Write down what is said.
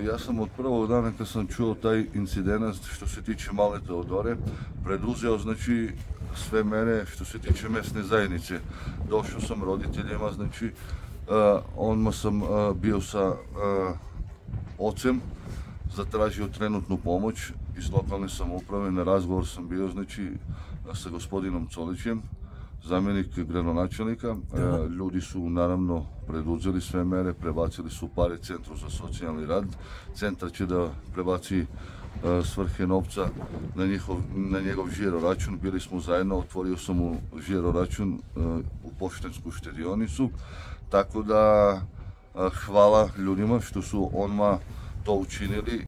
Па јас сум од првото ден кога сам чуо тај инцидент што се тиче малите одоре, предузео значи све мене што се тиче местни заедници. Дошо сум родителите, значи он ма сам бил со оцем, затражио тренутну помош из локални самоуправи, на разговор сам бил значи со господином Цоличем, zamjenik gradonačelnika. E, Ljudi su naravno preduzeli sve mere, prebacili su pare Centru za socijalni rad. Centar će da prebaci e, svrhe novca na, njihov, na njegov žiro račun. Bili smo zajedno, otvorio sam mu žiro račun e, u poštensku štedionicu. Tako da hvala ljudima što su onma to učinili